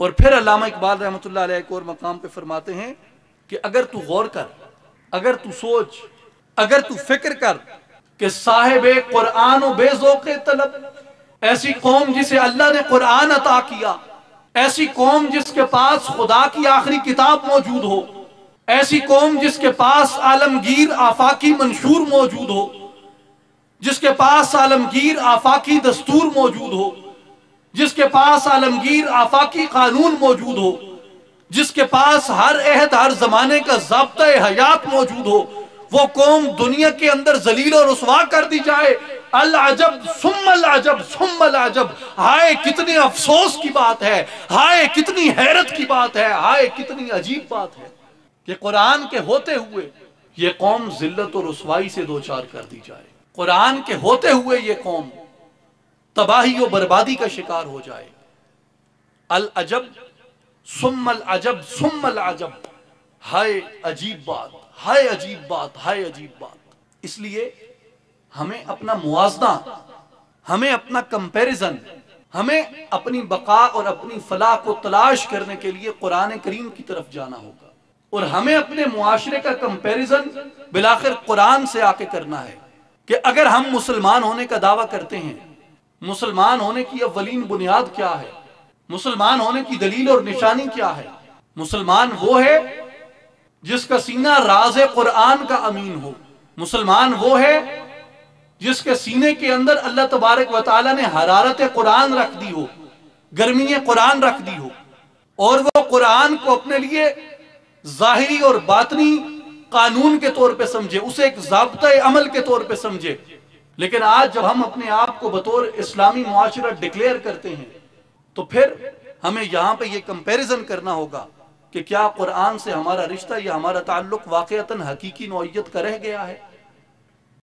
اور پھر علامہ اقبال رحمۃ اللہ علیہ ایک اور مقام پہ فرماتے ہیں کہ اگر تو غور کر، اگر تو سوچ، اگر تو فکر کر کہ صاحب قرآن و بے ذوق طلب، ایسی قوم جسے اللہ نے قرآن عطا کیا، ایسی قوم جس کے پاس خدا کی آخری کتاب موجود ہو، ایسی قوم جس کے پاس عالمگیر آفاقی منشور موجود ہو، جس کے پاس عالمگیر آفاقی دستور موجود ہو جس کے پاس عالمگیر آفاقی قانون موجود ہو، جس کے پاس ہر عہد، ہر زمانے کا ضابطہ حیات موجود ہو، وہ قوم دنیا کے اندر ذلیل و رسوا کر دی جائے۔ العجب، ثم العجب ثم العجب۔ ہائے، کتنی افسوس کی بات ہے۔ ہائے، کتنی حیرت کی بات ہے۔ ہائے، کتنی عجیب بات ہے کہ قرآن کے ہوتے ہوئے یہ قوم ذلت و رسوائی سے دوچار کر دی جائے۔ قرآن کے ہوتے ہوئے یہ قوم تباہی و بربادی کا شکار ہو جائے۔ العجب، ثم العجب ثم العجب۔ ہائے عجیب بات، ہائے عجیب بات، ہائے عجیب بات۔ اس لیے ہمیں اپنا موازنہ، ہمیں اپنا کمپیریزن، ہمیں اپنی بقا اور اپنی فلاح کو تلاش کرنے کے لیے قرآن کریم کی طرف جانا ہوگا۔ اور ہمیں اپنے معاشرے کا کمپیریزن بلاخر قرآن سے آ کے کرنا ہے کہ اگر ہم مسلمان ہونے کا دعویٰ کرتے ہیں مسلمان ہونے کی اولین بنیاد کیا ہے؟ مسلمان ہونے کی دلیل اور نشانی کیا ہے؟ مسلمان وہ ہے جس کا سینہ راز قرآن کا امین ہو۔ مسلمان وہ ہے جس کے سینے کے اندر اللہ تبارک و تعالی نے حرارت قرآن رکھ دی ہو، گرمی قرآن رکھ دی ہو۔ اور وہ قرآن کو اپنے لیے ظاہری اور باطنی قانون کے طور پہ سمجھے، اسے ایک ضابطہ عمل کے طور پہ سمجھے۔ لیکن آج جب ہم اپنے آپ کو بطور اسلامی معاشرہ ڈکلیئر کرتے ہیں، تو پھر ہمیں یہاں پہ یہ کمپیریزن کرنا ہوگا کہ کیا قرآن سے ہمارا رشتہ یا ہمارا تعلق واقعتاً حقیقی نوعیت کا رہ گیا ہے۔